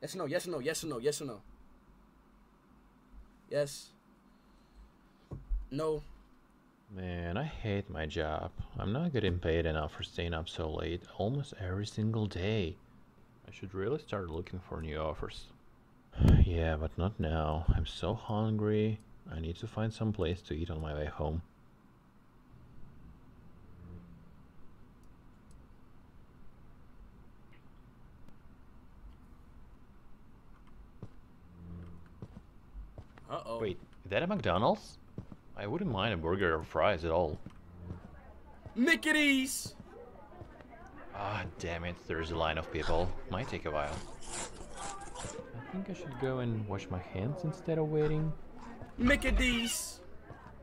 Yes or no? Yes or no? Yes or no? Yes or no? Yes. No. Man, I hate my job. I'm not getting paid enough for staying up so late almost every single day. I should really start looking for new offers. yeah, but not now. I'm so hungry. I need to find some place to eat on my way home. Wait, is that a McDonald's? I wouldn't mind a burger or fries at all. Mickeys! Ah, damn it, there's a line of people. Might take a while. I think I should go and wash my hands instead of waiting. Mickeys!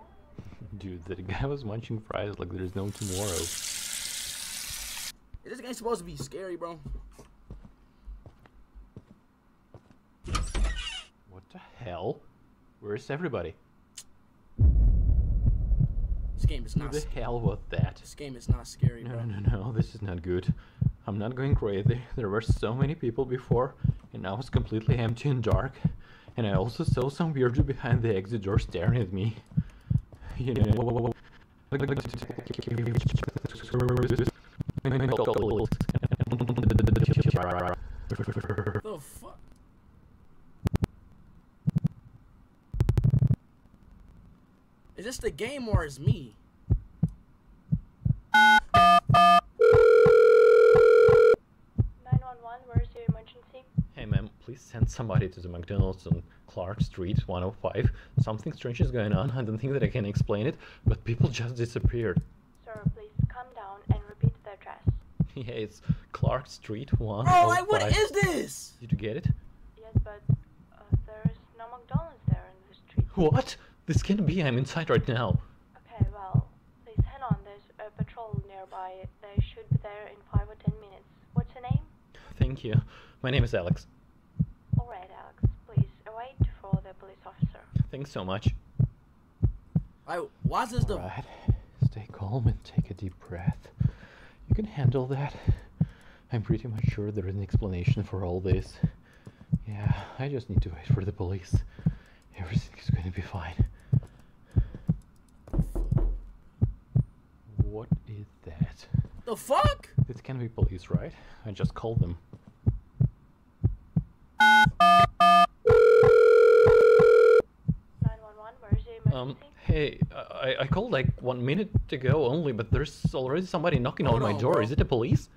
Dude, that guy was munching fries like there's no tomorrow. Is This game supposed to be scary, bro. What the hell? Where's everybody? This game is Who not. the hell was that? This game is not scary, No, bro. no, no, this is not good. I'm not going crazy. There were so many people before, and now it's completely empty and dark. And I also saw some weirdo behind the exit door staring at me. You know. The fuck? This the game or is me? Nine one one. Where's your emergency? Hey ma'am, please send somebody to the McDonald's on Clark Street 105. Something strange is going on. I don't think that I can explain it, but people just disappeared. Sir, please come down and repeat the address. Yeah, it's Clark Street 105. Bro, like, what is this? Did you get it? Yes, but uh, there is no McDonald's there in the street. What? This can't be. I'm inside right now. Okay, well, please hang on. There's a patrol nearby. They should be there in five or ten minutes. What's your name? Thank you. My name is Alex. All right, Alex. Please wait for the police officer. Thanks so much. Like, why is this the? Alright, stay calm and take a deep breath. You can handle that. I'm pretty much sure there is an explanation for all this. Yeah, I just need to wait for the police. Everything is going to be fine. What is that? The fuck? This can be police, right? I just called them. Nine one one. Where's your emergency? Um, hey, I, I called like one minute ago only, but there's already somebody knocking on Hold my door. bro. Is it the police?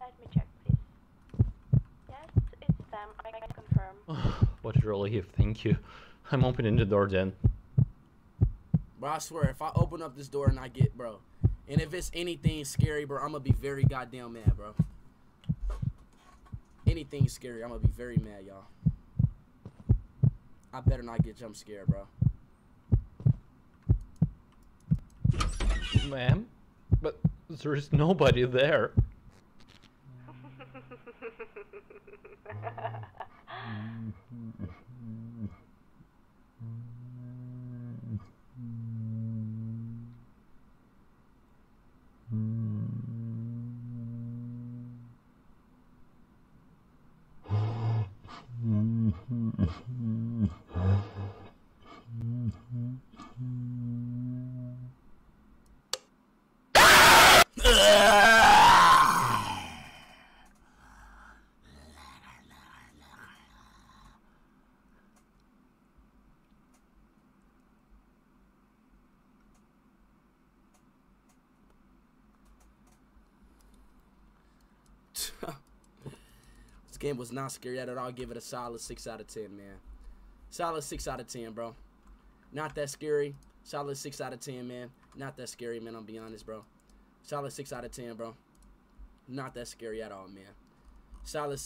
Let me check, please. Yes, it's them. I can confirm. what a relief, thank you. I'm opening the door then. Bro, I swear, if I open up this door and I get, bro, and if it's anything scary, bro, I'm gonna be very goddamn mad, bro. Anything scary, I'm gonna be very mad, y'all. I better not get jump scared, bro. Ma'am? But there is nobody there. This game was not scary at all. Give it a solid 6 out of 10, man. Solid 6 out of 10, bro. Not that scary. Solid 6 out of 10, man. Not that scary, man. I'm be honest, bro. Solid 6 out of 10, bro. Not that scary at all, man. Solid